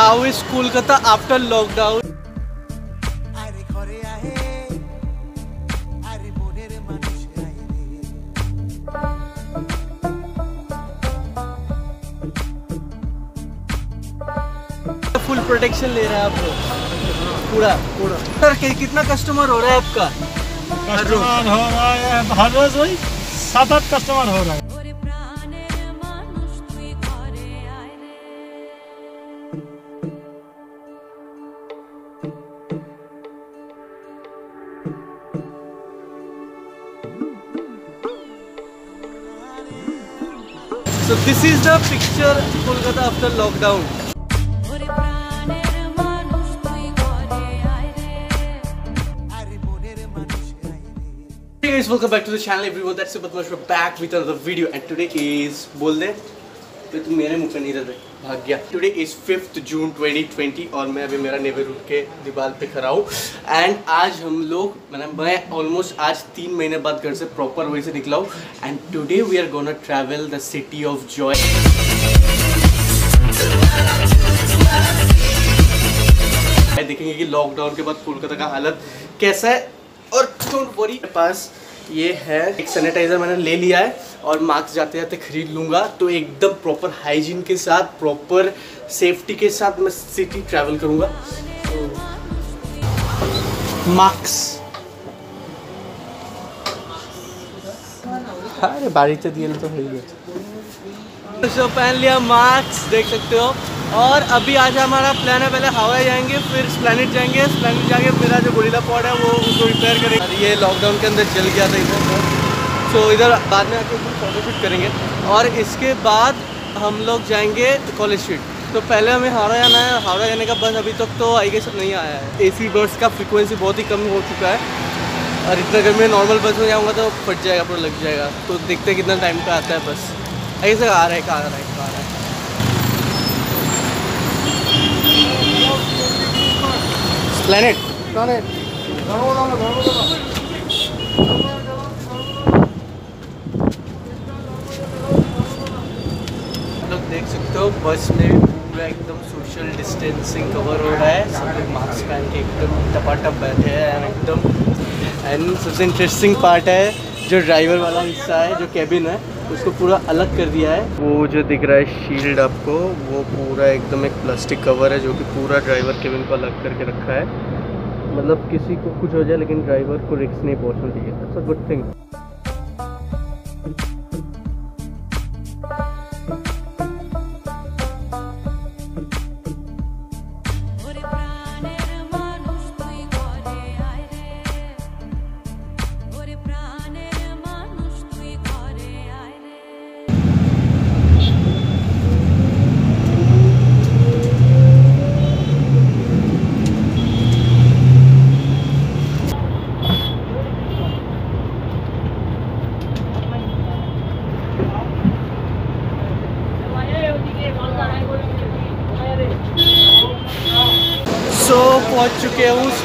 How is Kolkata after lockdown. Full protection ले रहे हैं आप लोग। पूरा। पूरा सर कितना कस्टमर हो रहा है आपका? कस्टमर हो रहा है हर रोज वही सात आठ कस्टमर हो रहा है। So this is the picture Kolkata after lockdown. Hey guys, welcome back to the channel everyone. That's Subhat We're back with another video and today is Bolde तो तुम मेरे मुँह पे नहीं रहते। भाग गया। टुडे इज़ फिफ्थ जून 2020 और मैं अभी मेरा नेवर रूट के दीवार पे खड़ा हूँ। एंड आज हम लोग, मैंने, मैं ऑलमोस्ट आज तीन महीने बाद घर से प्रॉपर वे से निकला हूँ। And today we are gonna travel the city of joy देखेंगे कि लॉकडाउन के बाद कोलकाता का हालत कैसा है। और डोंट वरी मेरे पास ये है, एक सैनिटाइजर मैंने ले लिया है और मास्क जाते जाते खरीद लूँगा। तो एकदम प्रॉपर हाइजीन के साथ प्रॉपर सेफ्टी के साथ मैं सिटी ट्रैवल करूँगा। मास्क अरे बारिश दिए तो पहन लिया मास्क देख सकते हो। और अभी आज हमारा प्लान है, पहले हवाई जाएँगे, फिर स्प्लैनेट जाएँगे। स्प्लैनेट जाके मेरा जो गोरिल्ला पॉड है, वो उसको रिपेयर करेंगे। ये लॉकडाउन के अंदर जल गया था इधर सो इधर बाद में आके फ़ोटो शूट करेंगे। और इसके बाद हम लोग जाएँगे कॉलेज स्ट्रीट तो पहले हमें हावड़ा जाना है हावड़ा जाने का बस अभी तक तो आई गेस नहीं आया है। ए सी बस का फ्रिक्वेंसी बहुत ही कम हो चुका है। और इतना अगर मैं नॉर्मल बस में जाऊँगा तो फट जाएगा, पूरा लग जाएगा। तो देखते हैं कितना टाइम का आता है बस। ऐसे आ रहा है कहाँ आ रहा है कहाँ आ रहा है। प्लैनेट प्लैनेट लोग देख सकते हो बस में पूरा एकदम सोशल डिस्टेंसिंग कवर हो रहा है। सब लोग मास्क पहन के एकदम टपाटप बैठे हैं एकदम एंड सबसे इंटरेस्टिंग पार्ट है जो ड्राइवर वाला हिस्सा है जो कैबिन है उसको पूरा अलग कर दिया है। वो जो दिख रहा है शील्ड आपको, वो पूरा एकदम एक प्लास्टिक कवर है जो कि पूरा ड्राइवर केबिन को अलग करके रखा है। मतलब किसी को कुछ हो जाए, लेकिन ड्राइवर को रिक्स नहीं पहुँचना चाहिए। It's a good thing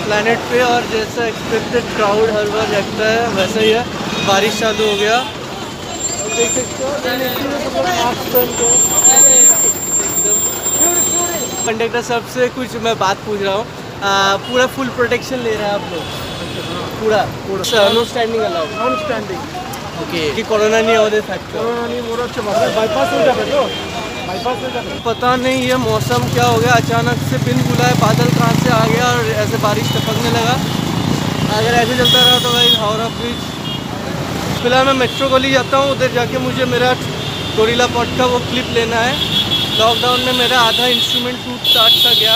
planet पे और जैसा एक्सपेक्टेड क्राउड हर बार रहता है वैसा ही है। बारिश चालू हो गया। कंडक्टर साहब से कुछ मैं बात पूछ रहा हूँ। पूरा फुल प्रोटेक्शन ले रहे हैं आप लोग। पूरा पूरा। No standing allowed non standing okay कि कोरोना नहीं हो। रहे फैक्टर कोरोना नहीं हो। रहा अच्छा बाईपास हो जाएगा तो। पता नहीं ये मौसम क्या हो गया। अचानक से बिन बुलाए बादल कहाँ से आ गया और ऐसे बारिश टपकने लगा। अगर ऐसे चलता रहा तो भाई हावड़ा ब्रिज फ़िलहाल मैं मेट्रो गली जाता हूँ उधर जाके मुझे मेरा गोरिल्ला पॉट का वो क्लिप लेना है। लॉकडाउन में मेरा आधा इंस्ट्रूमेंट टूट टाट सा गया।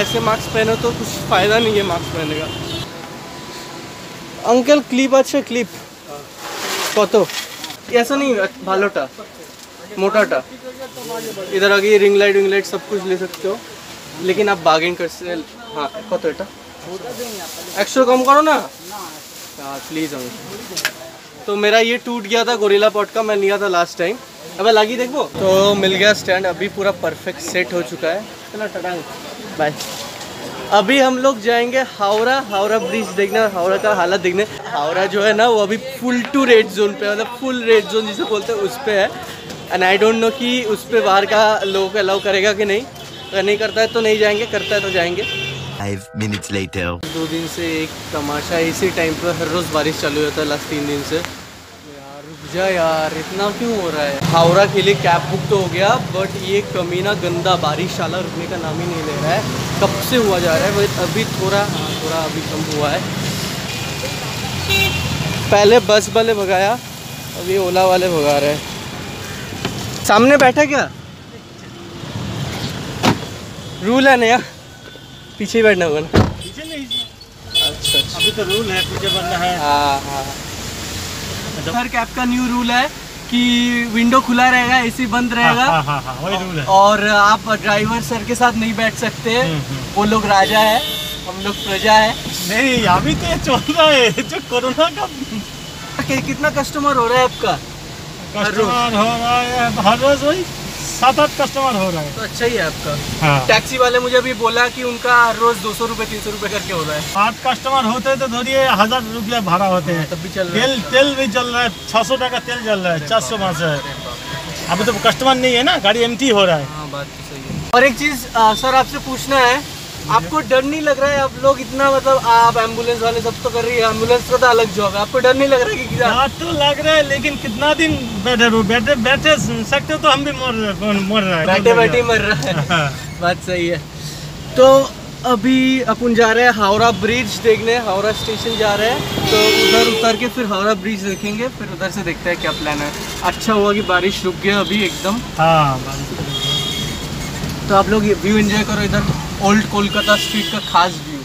ऐसे मास्क पहनो तो कुछ फ़ायदा नहीं है मास्क पहनने का। अंकल क्लिप अच्छा क्लिप কত ऐसा नहीं, भालोटा, मोटाटा। इधर आगे रिंग लाइट विंग लाइट सब कुछ ले सकते हो। लेकिन आप बार्गेन कर से हाँ कत এটা एक्स्ट्रा कम करो ना। हाँ प्लीज़ हम तो मेरा ये टूट गया था गोरीला पॉट का, मैं लिया था लास्ट टाइम अब लगी देखो। तो मिल गया स्टैंड अभी पूरा परफेक्ट सेट हो चुका है। चलो टटांग बाय अभी हम लोग जाएँगे हावड़ा हावड़ा ब्रिज देखने और हावड़ा का हालत देखने। हावड़ा जो है ना वो अभी फुल टू रेड जोन पे मतलब फुल रेड जोन जिसे बोलते हैं उस पर है। एंड आई डोंट नो कि उस पर बाहर का लोग अलाउ करेगा कि नहीं। अगर नहीं करता है तो नहीं जाएँगे करता है तो जाएँगे। Five minutes later. दो दिन से एक तमाशा इसी टाइम पर हर रोज़ बारिश चालू होता है लास्ट तीन दिन से। जा यार इतना क्यों हो रहा है? हावड़ा के लिए कैब बुक तो हो गया बट ये कमीना गंदा बारिश शाला रुकने का नाम ही नहीं ले रहा है। कब से हुआ जा रहा है? अभी थोड़ा हाँ थोड़ा अभी कम हुआ है। पहले बस वाले भगाया अभी ओला वाले भगा रहे हैं। सामने बैठा क्या? रूल है नया पीछे बैठना होगा ना। पीछे अच्छा अच्छा। अभी तो रूल है पीछे बनना है। हाँ हाँ। हर कैब का न्यू रूल है कि विंडो खुला रहेगा एसी बंद रहेगा। हाँ हाँ हाँ वही रूल है। और आप ड्राइवर सर के साथ नहीं बैठ सकते। हम्म, हम्म। वो लोग राजा है हम लोग प्रजा है। नहीं अभी तो ये चल रहा है जो कोरोना का कितना कस्टमर हो रहा है आपका? कस्टमर हो रहा है हर रोज वही। सात आठ कस्टमर हो रहा है। तो अच्छा ही है आपका। हाँ। टैक्सी वाले मुझे अभी बोला कि उनका हर रोज दो सौ रूपए तीन सौ रूपए करके हो रहा है। आठ कस्टमर होते हैं तो धोरिए हज़ार रूपया भाड़ा होते हैं तब भी चल रहा तेल है। तेल भी चल रहा है छह सौ टका तेल चल रहा है चार सौ पाँच अभी तो कस्टमर नहीं है ना गाड़ी एम्प्टी हो रहा है। हाँ तो सही है। और एक चीज़ सर आपसे पूछना है आपको डर नहीं लग रहा है? आप लोग इतना मतलब आप एंबुलेंस वाले सब तो कर रही है। एंबुलेंस का तो अलग जॉब है। आपको डर नहीं लग रहा है कि डर तो लग रहा है लेकिन कितना दिन बैठे रहो? बैठे बैठे सकते तो हम भी मर रहे मर रहा है। बैठे बैठे मर रहा है। हाँ। बात सही है। तो अभी अपन जा रहे हैं हावड़ा ब्रिज देखने। हावड़ा स्टेशन जा रहे हैं। तो उधर उतर के फिर हावड़ा ब्रिज देखेंगे। फिर उधर से देखते हैं क्या प्लान है। अच्छा हुआ कि बारिश रुक गया अभी एकदम। हाँ तो आप लोग व्यू एंजॉय करो इधर। ओल्ड कोलकाता स्ट्रीट का खास व्यू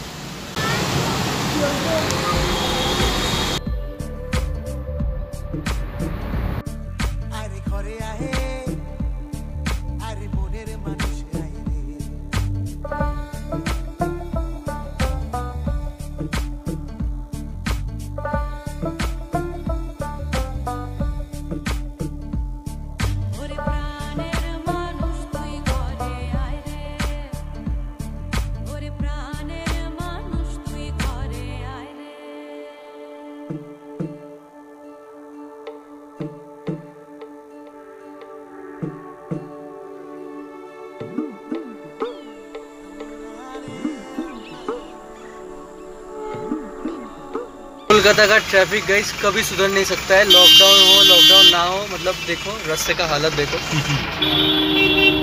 कोलकाता का ट्रैफ़िक गाइस कभी सुधर नहीं सकता है। लॉकडाउन हो लॉकडाउन ना हो मतलब देखो रास्ते का हालत देखो।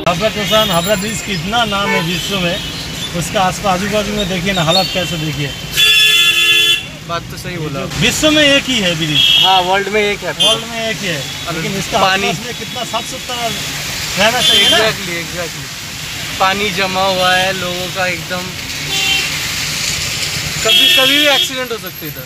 हावड़ा स्टेशन हावड़ा ब्रिज की इतना नाम है विश्व में उसका आस पास आजू बाजू में देखिए ना हालत कैसे देखिए। बात तो सही बोला। विश्व में एक ही है ब्रिज। हाँ वर्ल्ड में एक है वर्ल्ड में एक ही है। लेकिन इसका पानी- पानी कितना साफ़ सुथरा रहना चाहिए एग्जैक्टली एग्जैक्टली पानी जमा हुआ है लोगों का एकदम कभी कभी भी एक्सीडेंट हो सकते इधर।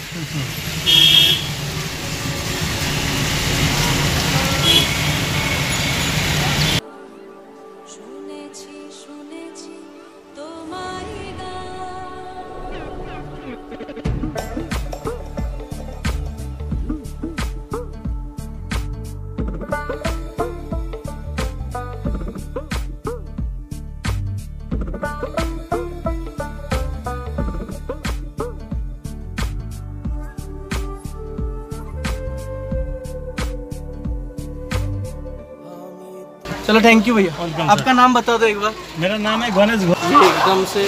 चलो थैंक यू भैया। आपका नाम बता दो एक बार। मेरा नाम है गणेश एकदम से।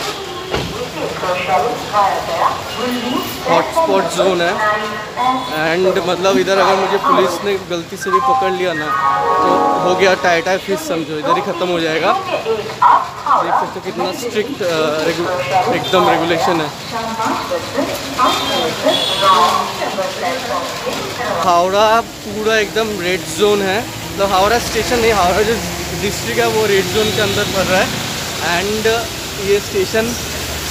हॉटस्पॉट जोन है। एंड मतलब इधर अगर मुझे पुलिस ने गलती से भी पकड़ लिया ना तो हो गया टाई टाई फ़िश समझो। इधर ही ख़त्म हो जाएगा। देख सकते हो कितना स्ट्रिक्ट एकदम रेगुलेशन है। हावड़ा पूरा एकदम रेड जोन है। मतलब हावड़ा स्टेशन नहीं, हावड़ा जो डिस्ट्रिक्ट है वो रेड जोन के अंदर पड़ रहा है। एंड ये स्टेशन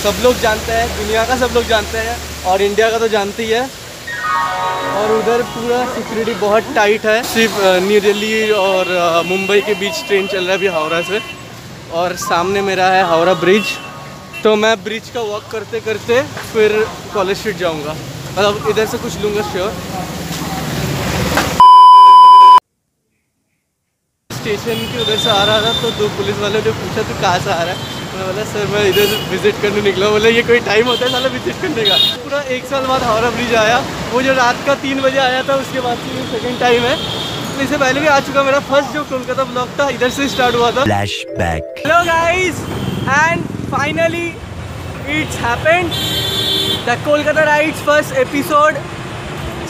सब लोग जानते हैं, दुनिया का सब लोग जानते हैं और इंडिया का तो जानते ही है। और उधर पूरा सिक्योरिटी बहुत टाइट है। सिर्फ़ न्यू दिल्ली और मुंबई के बीच ट्रेन चल रहा है अभी हावड़ा से। और सामने मेरा है हावड़ा ब्रिज तो मैं ब्रिज का वॉक करते करते फिर कॉलेज स्ट्रीट जाऊँगा। मतलब इधर से कुछ लूँगा श्योर स्टेशन के उधर से आ रहा था तो दो पुलिस वाले ने पूछा तू कहाँ से आ रहा है? मैं बोला सर मैं इधर से विज़िट करने निकला बोला ये कोई टाइम होता है साला विज़िट करने का? पूरा एक साल बाद हावड़ा ब्रिज आया। वो जो रात का तीन बजे आया था उसके बाद से सेकेंड टाइम है। इससे पहले भी आ चुका मेरा फ़र्स्ट जो कोलकाता ब्लॉग था इधर से स्टार्ट हुआ था। Flashback. Hello guys and finally it's happened the Kolkata rides first episode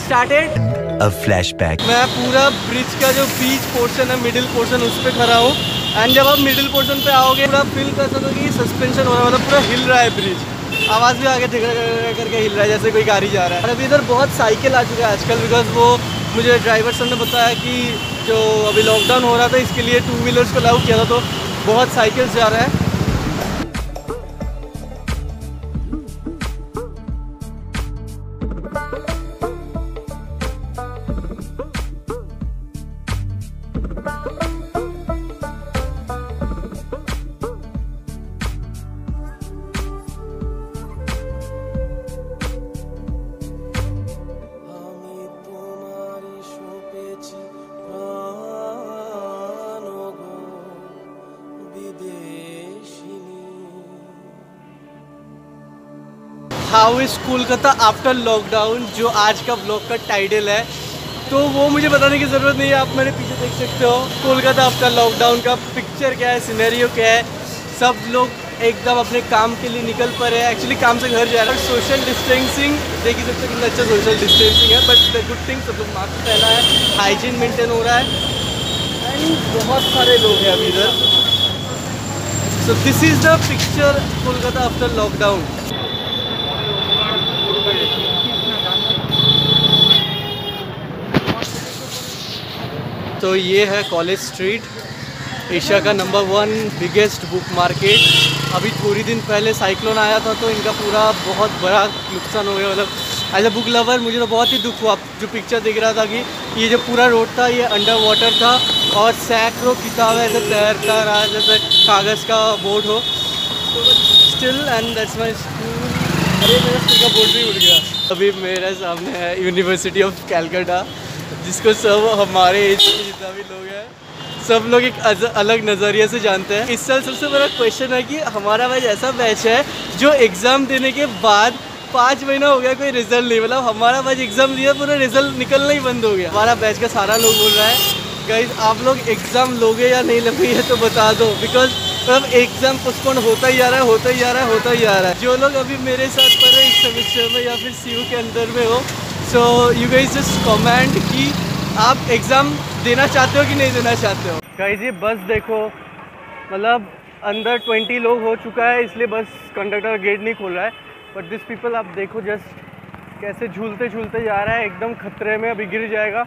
started A flashback. मैं पूरा ब्रिज का जो बीच पोर्शन है मिडिल पोर्शन उस पर खड़ा हूँ। एंड जब आप मिडिल पोर्शन पे आओगे, पूरा फील कर सकोगे कि सस्पेंशन हो रहा है मतलब पूरा हिल रहा है ब्रिज आवाज़ भी आगे टिक करके हिल रहा है, जैसे कोई गाड़ी जा रहा है। और अभी इधर बहुत साइकिल आ चुका है आजकल बिकॉज़ वो मुझे ड्राइवर सर ने बताया कि जो अभी लॉकडाउन हो रहा था, इसके लिए टू व्हीलर्स को अलाउ किया था तो बहुत साइकिल्स जा रहा है। How is Kolkata after lockdown जो आज का ब्लॉग का टाइटल है तो वो मुझे बताने की ज़रूरत नहीं है, आप मेरे पीछे देख सकते हो। कोलकाता आफ्टर लॉकडाउन का पिक्चर क्या है सिनेरियो क्या है? सब लोग एकदम अपने काम के लिए निकल पड़े हैं। एक्चुअली काम से घर जा रहे हैं। सोशल डिस्टेंसिंग देख ही सकते कितना अच्छा सोशल डिस्टेंसिंग है। बट द गुड थिंग सब लोग मास्क पहना है हाइजीन मेंटेन हो रहा है। एंड बहुत सारे लोग हैं अभी इधर। So this is the picture Kolkata after lockdown तो ये है कॉलेज स्ट्रीट, एशिया का number one biggest book market अभी थोड़ी दिन पहले साइक्लोन आया था तो इनका पूरा बहुत बड़ा नुकसान हो गया मतलब एज ए बुक लवर मुझे तो बहुत ही दुख हुआ, जो पिक्चर दिख रहा था कि ये जो पूरा रोड था, ये अंडर वाटर था और सैकड़ों किताब ऐसे तैरता रहा जैसे कागज़ का बोर्ड हो। Still and that's my school अरे, मेरा स्कूल का बोर्ड भी उड़ गया। अभी मेरे सामने है यूनिवर्सिटी ऑफ़ कैलकाटा जिसको सब हमारे एज के जितना भी लोग हैं, सब लोग एक अलग नज़रिए से जानते हैं। इस साल सबसे बड़ा क्वेश्चन है कि हमारा बैच ऐसा बैच है जो एग्ज़ाम देने के बाद पाँच महीना हो गया कोई रिज़ल्ट नहीं मतलब हमारा बैच एग्ज़ाम दिया, पूरा रिज़ल्ट निकलना ही बंद हो गया। हमारा बैच का सारा लोग बोल रहा है गाइज़ आप लोग एग्ज़ाम लोगे या नहीं लोगे, ये तो बता दो। बिकॉज़ मतलब एग्ज़ाम पोस्टपोन होता ही जा रहा है, होता ही जा रहा है, होता ही जा रहा है। जो लोग अभी मेरे साथ पढ़ रहे इस सेमेस्टर में या फिर सीयू के अंदर में हो so you guys just comment कि आप एग्ज़ाम देना चाहते हो कि नहीं देना चाहते हो? गाइज़ ये बस देखो मतलब अंदर 20 लोग हो चुका है इसलिए बस कंडक्टर गेट नहीं खोल रहा है। बट दिस पीपल आप देखो जस्ट कैसे झूलते झूलते जा रहा है एकदम खतरे में अभी गिर जाएगा।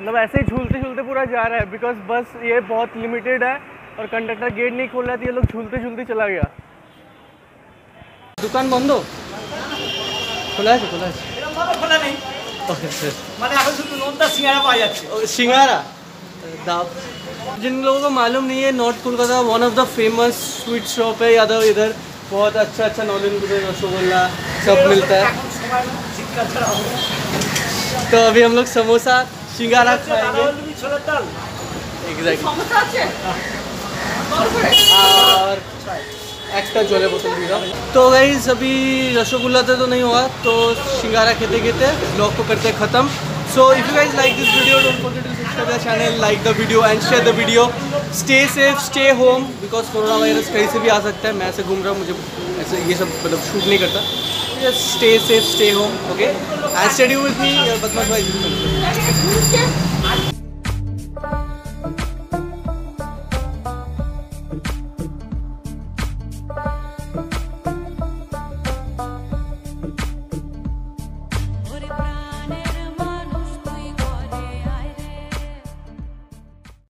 मतलब ऐसे ही झूलते झूलते पूरा जा रहा है बिकॉज़ बस ये बहुत लिमिटेड है और कंडक्टर गेट नहीं खोल रहा था तो ये लोग झूलते झूलते चला गया। दुकान बंद हो? खुला है तो खुला है। আছে খোলা নেই ওকে স্যার মানে এখন শুধু নোনতা সিঙ্গারা পাওয়া যাচ্ছে और सिंगारा दाब जिन लोगों को मालूम नहीं है north Kolkata one of the famous sweet shop है यादव इधर बहुत अच्छा अच्छा नॉलेज रसगुल्ला सब मिलता है এখন সময় না, শীতকাল ছাড়া হবে না। तो अभी हम लोग समोसा सिंगारा দাদা खाएंगे বলবি ছোলার ডাল एग्जैक्टली और एक्स्ट्रा तो गई अभी रसगुल्ला तो नहीं हुआ तो शिंगारा खेते खेते ब्लॉग को करते ख़त्म। So if you guys like this video channel like the video and share the video stay safe stay home because corona virus कहीं से भी आ सकता है। मैं ऐसे घूम रहा हूँ, मुझे ऐसे ये सब मतलब शूट नहीं करता। Stay safe stay home okay and study with me बदमाश भाई।